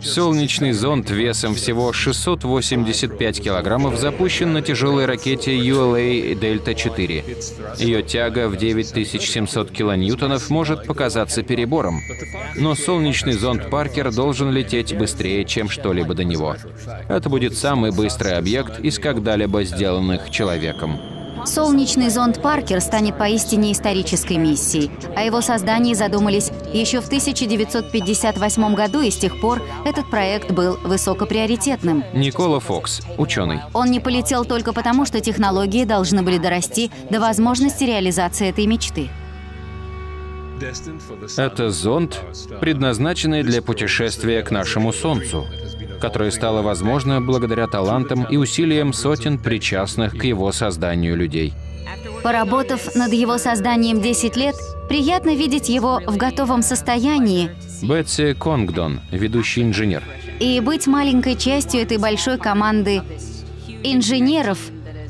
Солнечный зонд весом всего 685 килограммов запущен на тяжелой ракете ULA Delta-4. Ее тяга в 9700 килоньютонов может показаться перебором, но солнечный зонд Паркер должен лететь быстрее, чем что-либо до него. Это будет самый быстрый объект из когда-либо сделанных человеком. Солнечный зонд Паркер станет поистине исторической миссией. О его создании задумались еще в 1958 году, и с тех пор этот проект был высокоприоритетным. Никола Фокс, ученый. Он не полетел только потому, что технологии должны были дорасти до возможности реализации этой мечты. Это зонд, предназначенный для путешествия к нашему Солнцу которое стало возможно благодаря талантам и усилиям сотен причастных к его созданию людей. Поработав над его созданием 10 лет, приятно видеть его в готовом состоянии. Бетси Конгдон, ведущий инженер. И быть маленькой частью этой большой команды инженеров,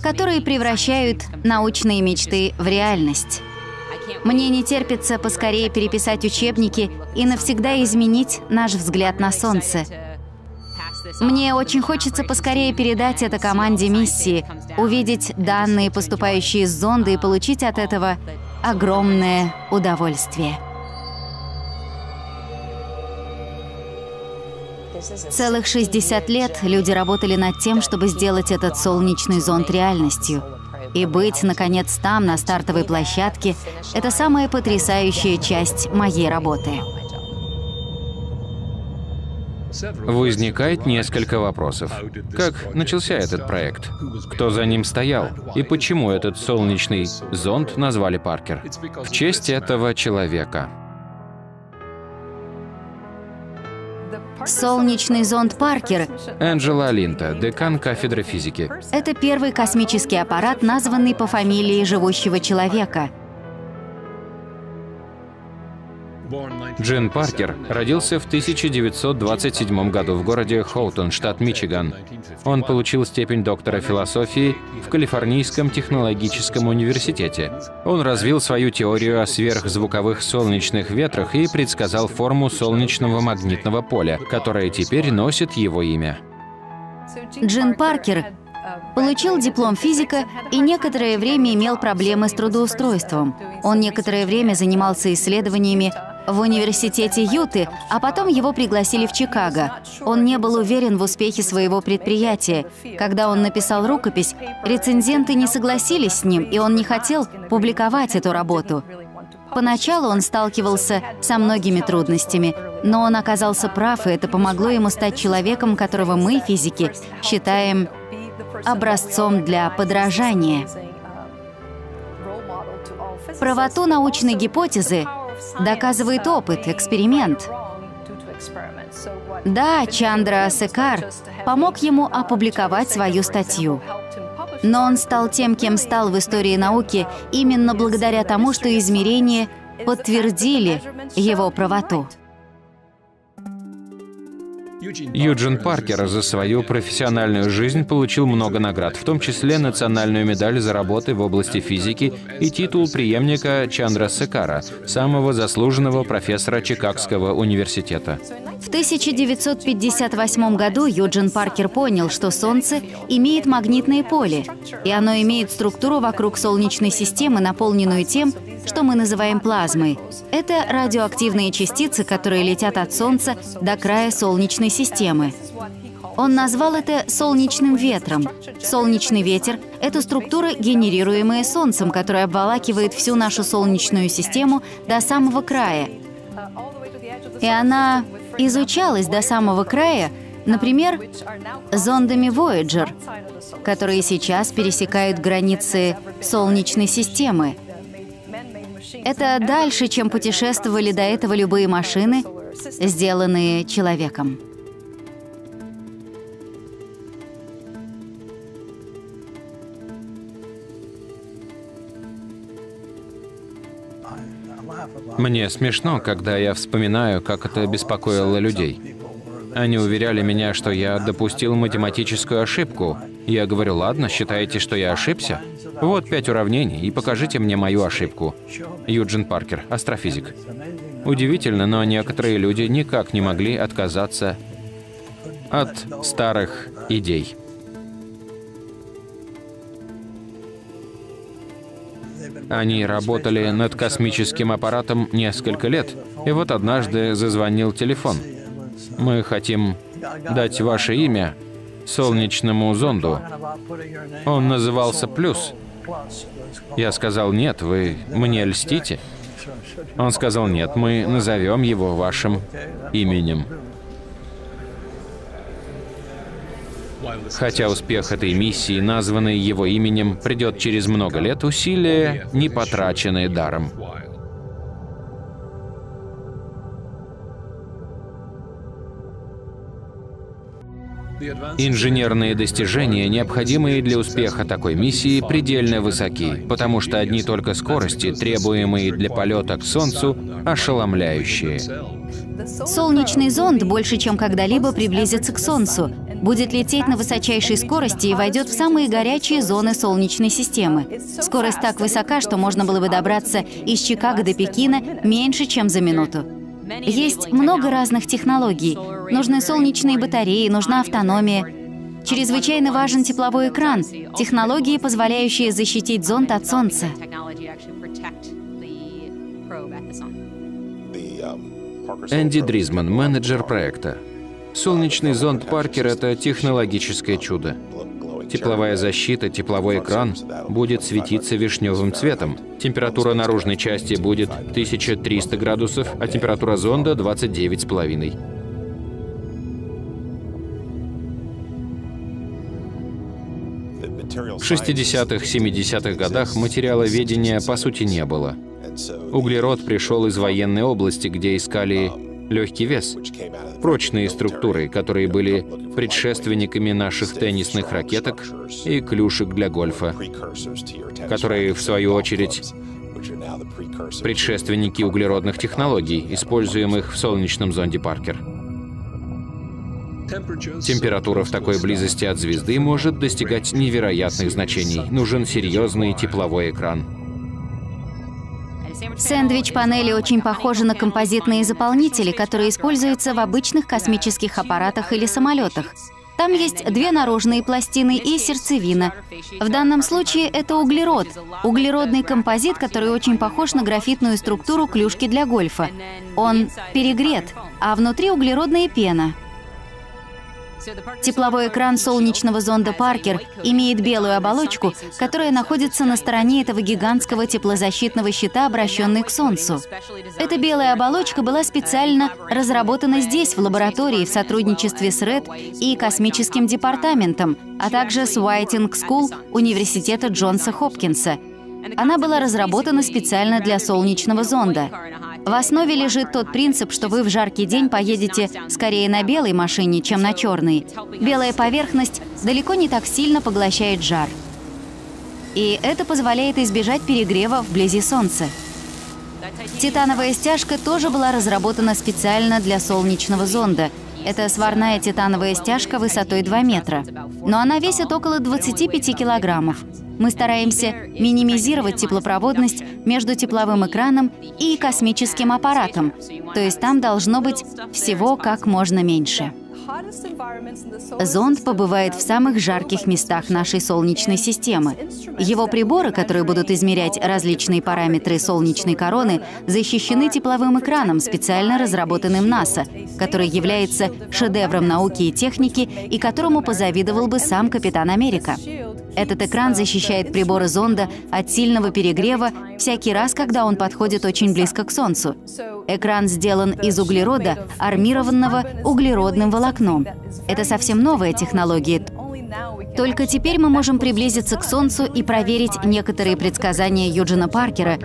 которые превращают научные мечты в реальность. Мне не терпится поскорее переписать учебники и навсегда изменить наш взгляд на Солнце. Мне очень хочется поскорее передать это команде миссии, увидеть данные, поступающие с зонда, и получить от этого огромное удовольствие. Целых 60 лет люди работали над тем, чтобы сделать этот солнечный зонд реальностью. И быть, наконец, там, на стартовой площадке, это самая потрясающая часть моей работы. Возникает несколько вопросов. Как начался этот проект? Кто за ним стоял? И почему этот солнечный зонд назвали Паркер? В честь этого человека. Солнечный зонд Паркер Энджела Линта, декан кафедры физики. — это первый космический аппарат, названный по фамилии живущего человека — Джин Паркер родился в 1927 году в городе Хоутон, штат Мичиган. Он получил степень доктора философии в Калифорнийском технологическом университете. Он развил свою теорию о сверхзвуковых солнечных ветрах и предсказал форму солнечного магнитного поля, которое теперь носит его имя. Джин Паркер Получил диплом физика и некоторое время имел проблемы с трудоустройством. Он некоторое время занимался исследованиями в университете Юты, а потом его пригласили в Чикаго. Он не был уверен в успехе своего предприятия. Когда он написал рукопись, рецензенты не согласились с ним, и он не хотел публиковать эту работу. Поначалу он сталкивался со многими трудностями, но он оказался прав, и это помогло ему стать человеком, которого мы, физики, считаем образцом для подражания. Правоту научной гипотезы доказывает опыт, эксперимент. Да, Чандра Секар помог ему опубликовать свою статью. Но он стал тем, кем стал в истории науки именно благодаря тому, что измерения подтвердили его правоту. Юджин Паркер за свою профессиональную жизнь получил много наград, в том числе национальную медаль за работы в области физики и титул преемника Чандра Секара, самого заслуженного профессора Чикагского университета. В 1958 году Юджин Паркер понял, что Солнце имеет магнитное поле, и оно имеет структуру вокруг Солнечной системы, наполненную тем, что мы называем плазмой. Это радиоактивные частицы, которые летят от Солнца до края Солнечной системы. Он назвал это солнечным ветром. Солнечный ветер — это структура, генерируемая Солнцем, которая обволакивает всю нашу Солнечную систему до самого края. И она изучалась до самого края, например, зондами Voyager, которые сейчас пересекают границы Солнечной системы. Это дальше, чем путешествовали до этого любые машины, сделанные человеком. Мне смешно, когда я вспоминаю, как это беспокоило людей. Они уверяли меня, что я допустил математическую ошибку. Я говорю, ладно, считаете, что я ошибся? Вот пять уравнений, и покажите мне мою ошибку. Юджин Паркер, астрофизик. Удивительно, но некоторые люди никак не могли отказаться от старых идей. Они работали над космическим аппаратом несколько лет, и вот однажды зазвонил телефон. Мы хотим дать ваше имя солнечному зонду. Он назывался «Плюс». Я сказал, нет, вы мне льстите. Он сказал, нет, мы назовем его вашим именем. Хотя успех этой миссии, названный его именем, придет через много лет, усилия не потраченные даром. Инженерные достижения, необходимые для успеха такой миссии, предельно высоки, потому что одни только скорости, требуемые для полета к Солнцу, ошеломляющие. Солнечный зонд больше, чем когда-либо приблизится к Солнцу, будет лететь на высочайшей скорости и войдет в самые горячие зоны Солнечной системы. Скорость так высока, что можно было бы добраться из Чикаго до Пекина меньше, чем за минуту. Есть много разных технологий. Нужны солнечные батареи, нужна автономия. Чрезвычайно важен тепловой экран, технологии, позволяющие защитить зонд от солнца. Энди Дризман, менеджер проекта. Солнечный зонд Паркер — это технологическое чудо. Тепловая защита, тепловой экран будет светиться вишневым цветом. Температура наружной части будет 1300 градусов, а температура зонда — 29,5. В 60-х, 70-х годах материаловедения по сути не было. Углерод пришел из военной области, где искали легкий вес, прочные структуры, которые были предшественниками наших теннисных ракеток и клюшек для гольфа, которые, в свою очередь, предшественники углеродных технологий, используемых в солнечном зонде Паркер. Температура в такой близости от звезды может достигать невероятных значений. Нужен серьезный тепловой экран. Сэндвич-панели очень похожи на композитные заполнители, которые используются в обычных космических аппаратах или самолетах. Там есть две наружные пластины и сердцевина. В данном случае это углерод, углеродный композит, который очень похож на графитную структуру клюшки для гольфа. Он перегрет, а внутри углеродная пена. Тепловой экран солнечного зонда Паркер имеет белую оболочку, которая находится на стороне этого гигантского теплозащитного щита, обращенный к Солнцу. Эта белая оболочка была специально разработана здесь, в лаборатории, в сотрудничестве с RED и космическим департаментом, а также с Whiting School Университета Джонса Хопкинса. Она была разработана специально для солнечного зонда. В основе лежит тот принцип, что вы в жаркий день поедете скорее на белой машине, чем на черной. Белая поверхность далеко не так сильно поглощает жар. И это позволяет избежать перегрева вблизи Солнца. Титановая стяжка тоже была разработана специально для солнечного зонда. Это сварная титановая стяжка высотой 2 метра. Но она весит около 25 килограммов. Мы стараемся минимизировать теплопроводность между тепловым экраном и космическим аппаратом, то есть там должно быть всего как можно меньше. Зонд побывает в самых жарких местах нашей Солнечной системы. Его приборы, которые будут измерять различные параметры солнечной короны, защищены тепловым экраном, специально разработанным НАСА, который является шедевром науки и техники и которому позавидовал бы сам Капитан Америка. Этот экран защищает приборы зонда от сильного перегрева всякий раз, когда он подходит очень близко к Солнцу. Экран сделан из углерода, армированного углеродным волокном. Это совсем новая технология. Только теперь мы можем приблизиться к Солнцу и проверить некоторые предсказания Юджина Паркера,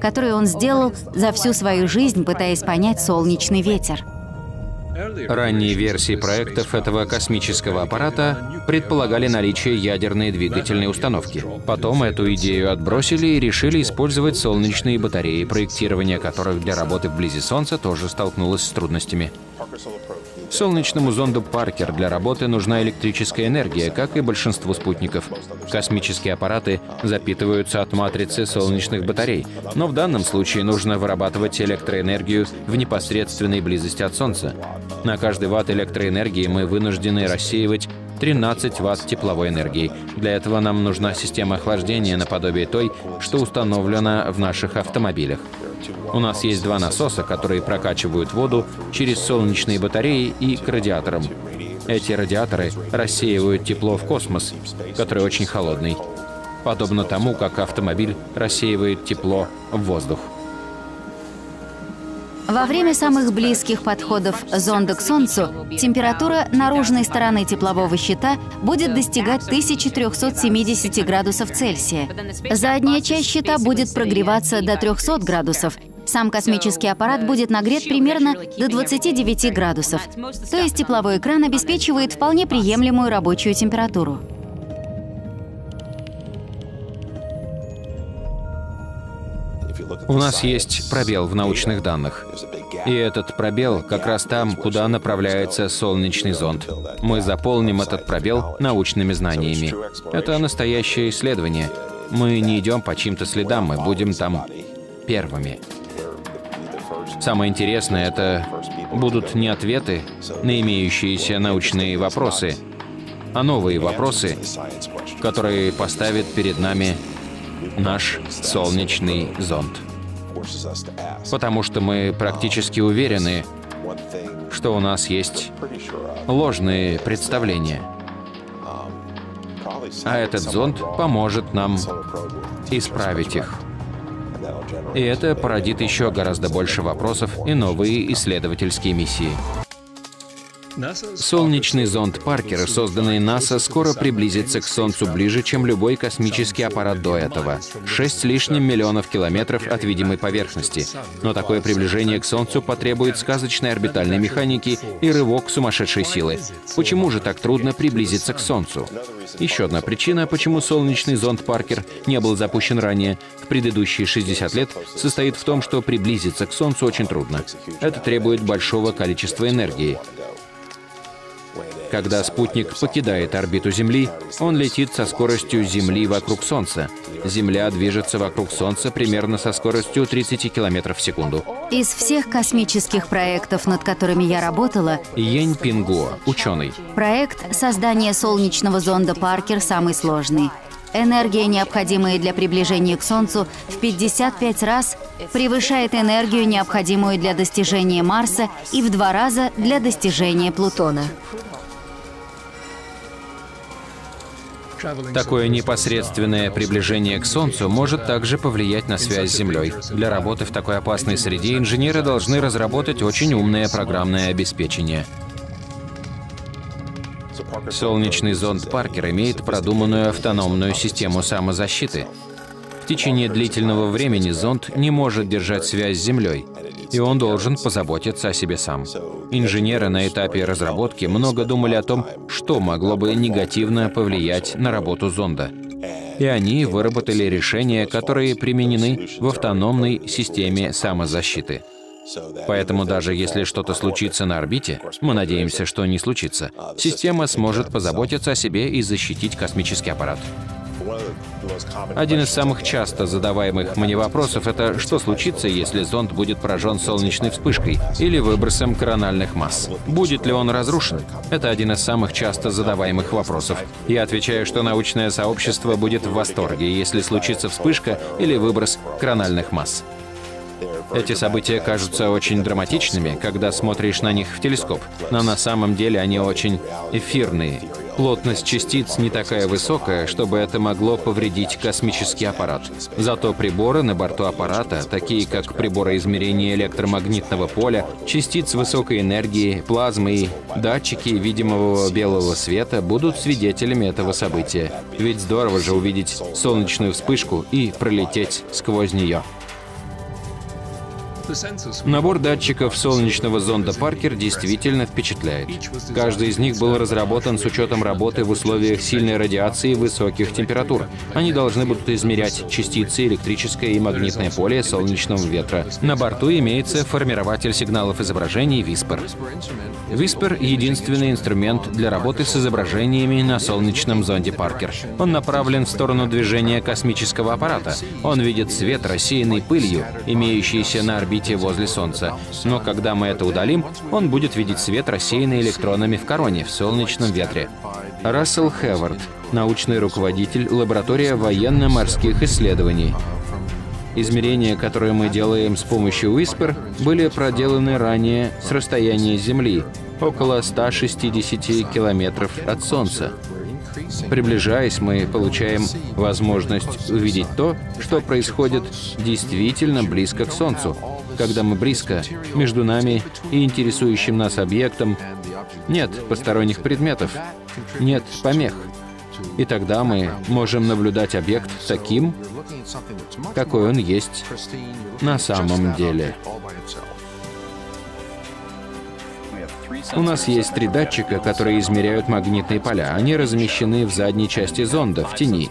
которые он сделал за всю свою жизнь, пытаясь понять солнечный ветер. Ранние версии проектов этого космического аппарата предполагали наличие ядерной двигательной установки. Потом эту идею отбросили и решили использовать солнечные батареи, проектирование которых для работы вблизи Солнца тоже столкнулось с трудностями. Солнечному зонду Паркер для работы нужна электрическая энергия, как и большинству спутников. Космические аппараты запитываются от матрицы солнечных батарей, но в данном случае нужно вырабатывать электроэнергию в непосредственной близости от Солнца. На каждый ватт электроэнергии мы вынуждены рассеивать 13 ватт тепловой энергии. Для этого нам нужна система охлаждения наподобие той, что установлена в наших автомобилях. У нас есть два насоса, которые прокачивают воду через солнечные батареи и к радиаторам. Эти радиаторы рассеивают тепло в космос, который очень холодный, подобно тому, как автомобиль рассеивает тепло в воздух. Во время самых близких подходов зонда к Солнцу температура наружной стороны теплового щита будет достигать 1370 градусов Цельсия. Задняя часть щита будет прогреваться до 300 градусов. Сам космический аппарат будет нагрет примерно до 29 градусов. То есть тепловой экран обеспечивает вполне приемлемую рабочую температуру. У нас есть пробел в научных данных. И этот пробел как раз там, куда направляется солнечный зонд. Мы заполним этот пробел научными знаниями. Это настоящее исследование. Мы не идем по чьим-то следам, мы будем там первыми. Самое интересное — это будут не ответы на имеющиеся научные вопросы, а новые вопросы, которые поставит перед нами наш солнечный зонд. Потому что мы практически уверены, что у нас есть ложные представления. А этот зонд поможет нам исправить их. И это породит еще гораздо больше вопросов и новые исследовательские миссии. Солнечный зонд Паркер, созданный НАСА, скоро приблизится к Солнцу ближе, чем любой космический аппарат до этого. Шесть с лишним миллионов километров от видимой поверхности. Но такое приближение к Солнцу потребует сказочной орбитальной механики и рывок сумасшедшей силы. Почему же так трудно приблизиться к Солнцу? Еще одна причина, почему солнечный зонд Паркер не был запущен ранее, в предыдущие 60 лет, состоит в том, что приблизиться к Солнцу очень трудно. Это требует большого количества энергии. Когда спутник покидает орбиту Земли, он летит со скоростью Земли вокруг Солнца. Земля движется вокруг Солнца примерно со скоростью 30 км в секунду. Из всех космических проектов, над которыми я работала, Йень Пингуо, ученый. Проект создания солнечного зонда Паркер самый сложный. Энергия, необходимая для приближения к Солнцу, в 55 раз превышает энергию, необходимую для достижения Марса, и в два раза для достижения Плутона. Такое непосредственное приближение к Солнцу может также повлиять на связь с Землей. Для работы в такой опасной среде инженеры должны разработать очень умное программное обеспечение. Солнечный зонд Паркер имеет продуманную автономную систему самозащиты. В течение длительного времени зонд не может держать связь с Землей, и он должен позаботиться о себе сам. Инженеры на этапе разработки много думали о том, что могло бы негативно повлиять на работу зонда. И они выработали решения, которые применены в автономной системе самозащиты. Поэтому даже если что-то случится на орбите, мы надеемся, что не случится, система сможет позаботиться о себе и защитить космический аппарат. Один из самых часто задаваемых мне вопросов — это что случится, если зонд будет поражен солнечной вспышкой или выбросом корональных масс? Будет ли он разрушен? Это один из самых часто задаваемых вопросов. Я отвечаю, что научное сообщество будет в восторге, если случится вспышка или выброс корональных масс. Эти события кажутся очень драматичными, когда смотришь на них в телескоп, но на самом деле они очень эфирные. Плотность частиц не такая высокая, чтобы это могло повредить космический аппарат. Зато приборы на борту аппарата, такие как приборы измерения электромагнитного поля, частиц высокой энергии, плазмы и датчики видимого белого света будут свидетелями этого события. Ведь здорово же увидеть солнечную вспышку и пролететь сквозь нее. Набор датчиков солнечного зонда Паркер действительно впечатляет. Каждый из них был разработан с учетом работы в условиях сильной радиации и высоких температур. Они должны будут измерять частицы, электрическое и магнитное поле солнечного ветра. На борту имеется формирователь сигналов изображений Whisper. Whisper — единственный инструмент для работы с изображениями на солнечном зонде Паркер. Он направлен в сторону движения космического аппарата. Он видит свет, рассеянный пылью, имеющийся на орбите орбите возле Солнца. Но когда мы это удалим, он будет видеть свет, рассеянный электронами в короне, в солнечном ветре. Рассел Хевард, научный руководитель лаборатория военно-морских исследований. Измерения, которые мы делаем с помощью Whisper, были проделаны ранее с расстояния Земли, около 160 километров от Солнца. Приближаясь, мы получаем возможность увидеть то, что происходит действительно близко к Солнцу. Когда мы близко, между нами и интересующим нас объектом нет посторонних предметов, нет помех. И тогда мы можем наблюдать объект таким, какой он есть на самом деле. У нас есть три датчика, которые измеряют магнитные поля. Они размещены в задней части зонда, в тени.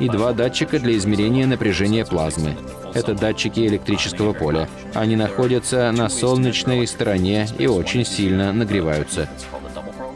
И два датчика для измерения напряжения плазмы. Это датчики электрического поля. Они находятся на солнечной стороне и очень сильно нагреваются.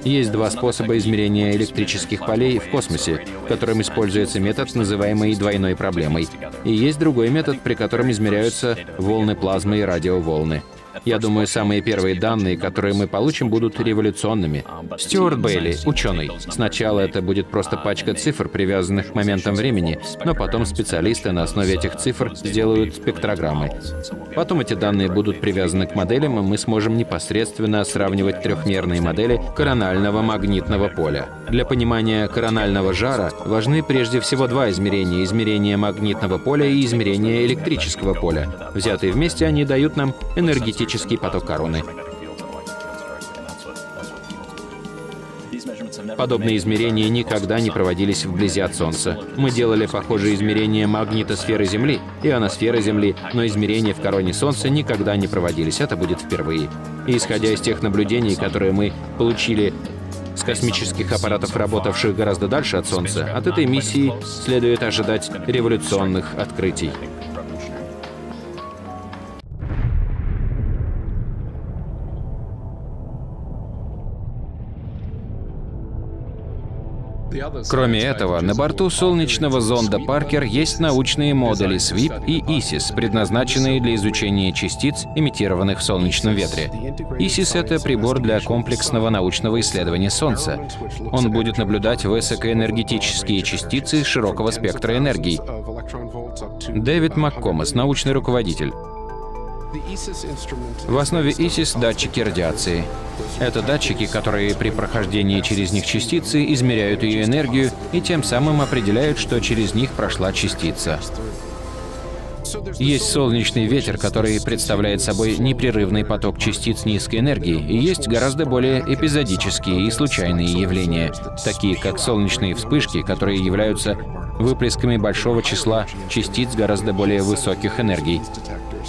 Есть два способа измерения электрических полей в космосе, в котором используется метод, называемый двойной проблемой. И есть другой метод, при котором измеряются волны плазмы и радиоволны. Я думаю, самые первые данные, которые мы получим, будут революционными. Стюарт Бейли, ученый. Сначала это будет просто пачка цифр, привязанных к моментам времени, но потом специалисты на основе этих цифр сделают спектрограммы. Потом эти данные будут привязаны к моделям, и мы сможем непосредственно сравнивать трехмерные модели коронального магнитного поля. Для понимания коронального жара важны прежде всего два измерения – измерение магнитного поля и измерение электрического поля. Взятые вместе они дают нам энергетический электрический поток короны. Подобные измерения никогда не проводились вблизи от Солнца. Мы делали похожие измерения магнитосферы Земли, ионосферы Земли, но измерения в короне Солнца никогда не проводились. Это будет впервые. И исходя из тех наблюдений, которые мы получили с космических аппаратов, работавших гораздо дальше от Солнца, от этой миссии следует ожидать революционных открытий. Кроме этого, на борту солнечного зонда Паркер есть научные модули SWIP и ISIS, предназначенные для изучения частиц, имитированных в солнечном ветре. ISIS — это прибор для комплексного научного исследования Солнца. Он будет наблюдать высокоэнергетические частицы широкого спектра энергий. Дэвид МакКомас, научный руководитель. В основе ISIS датчики радиации. Это датчики, которые при прохождении через них частицы измеряют ее энергию и тем самым определяют, что через них прошла частица. Есть солнечный ветер, который представляет собой непрерывный поток частиц низкой энергии, и есть гораздо более эпизодические и случайные явления, такие как солнечные вспышки, которые являются выплесками большого числа частиц гораздо более высоких энергий.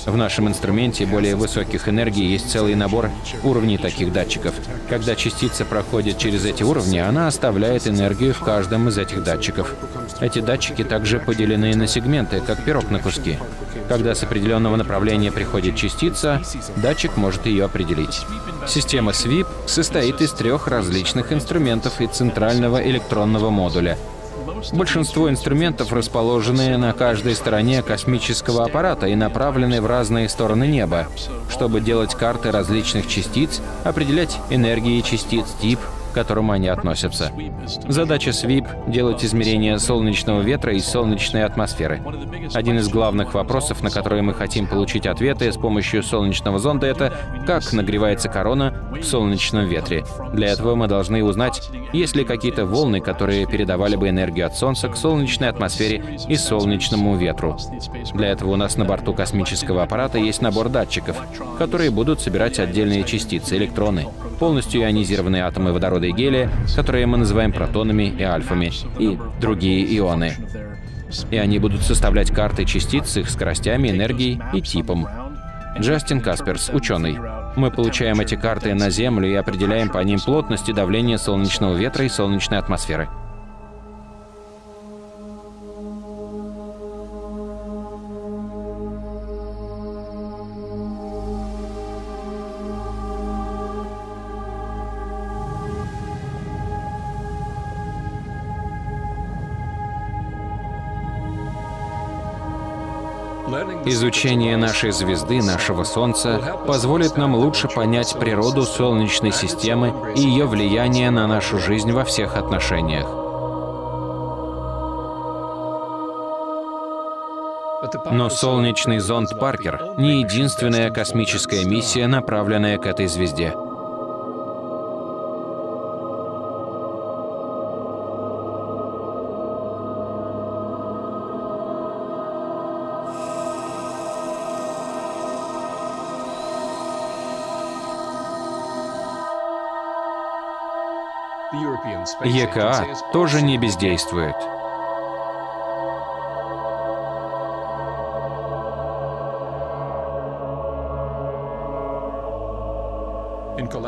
В нашем инструменте более высоких энергий есть целый набор уровней таких датчиков. Когда частица проходит через эти уровни, она оставляет энергию в каждом из этих датчиков. Эти датчики также поделены на сегменты, как пирог на куски. Когда с определенного направления приходит частица, датчик может ее определить. Система SWIP состоит из трех различных инструментов и центрального электронного модуля — Большинство инструментов расположены на каждой стороне космического аппарата и направлены в разные стороны неба, чтобы делать карты различных частиц, определять энергии частиц, тип, которому они относятся. Задача SWIP — делать измерения солнечного ветра и солнечной атмосферы. Один из главных вопросов, на которые мы хотим получить ответы с помощью солнечного зонда, это как нагревается корона в солнечном ветре. Для этого мы должны узнать, есть ли какие-то волны, которые передавали бы энергию от Солнца к солнечной атмосфере и солнечному ветру. Для этого у нас на борту космического аппарата есть набор датчиков, которые будут собирать отдельные частицы, электроны, полностью ионизированные атомы водорода и гелия, которые мы называем протонами и альфами, и другие ионы. И они будут составлять карты частиц с их скоростями, энергией и типом. Джастин Касперс, ученый. Мы получаем эти карты на Землю и определяем по ним плотность и давление солнечного ветра и солнечной атмосферы. Изучение нашей звезды, нашего Солнца, позволит нам лучше понять природу Солнечной системы и ее влияние на нашу жизнь во всех отношениях. Но солнечный зонд Паркер не единственная космическая миссия, направленная к этой звезде. ЕКА тоже не бездействует.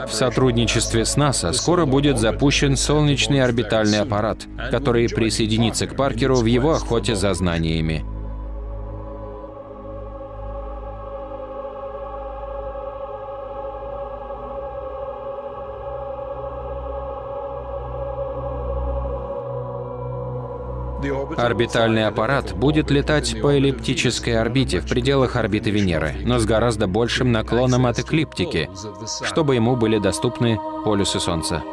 В сотрудничестве с НАСА скоро будет запущен солнечный орбитальный аппарат, который присоединится к Паркеру в его охоте за знаниями. Орбитальный аппарат будет летать по эллиптической орбите в пределах орбиты Венеры, но с гораздо большим наклоном от эклиптики, чтобы ему были доступны полюсы Солнца.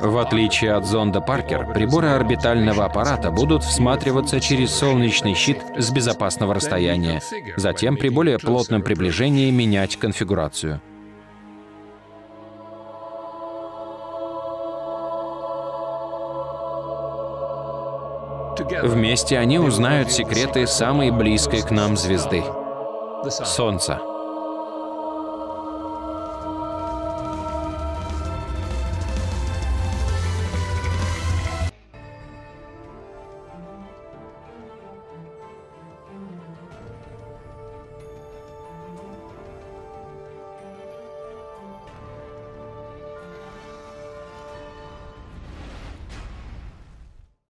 В отличие от зонда Паркер, приборы орбитального аппарата будут всматриваться через солнечный щит с безопасного расстояния, затем при более плотном приближении менять конфигурацию. Вместе они узнают секреты самой близкой к нам звезды — Солнца.